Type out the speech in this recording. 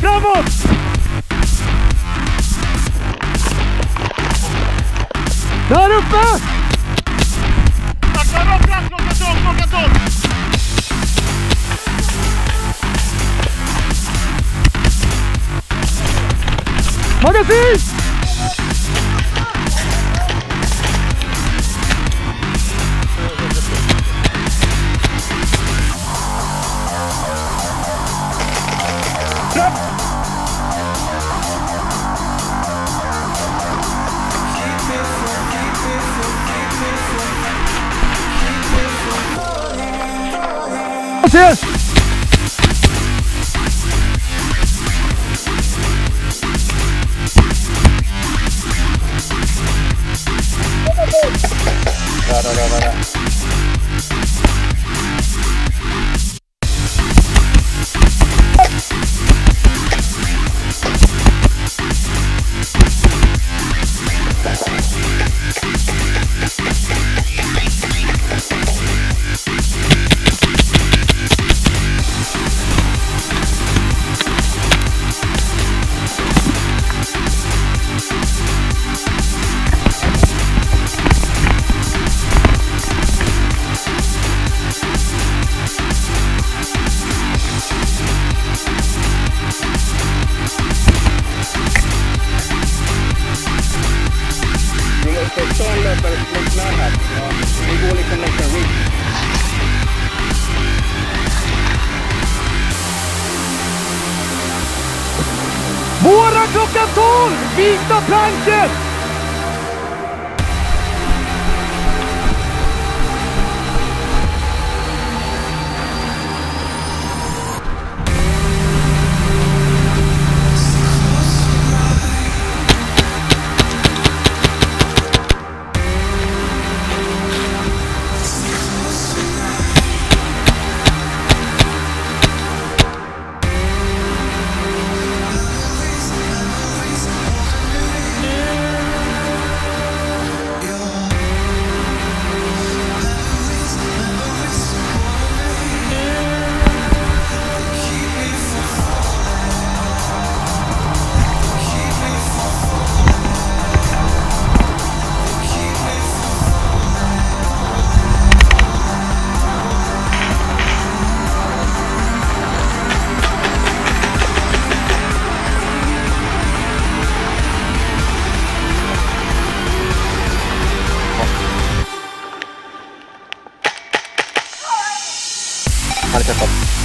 Framåt! Där uppe! Sakta, rakt fram, klockan tolv, klockan tolv! Magasin! vocês. Vai, vai, vai, vai. Löpare längs med här. Ja. Vi går liksom längs en ring. Våra klockan 12! Vita planket! Gracias,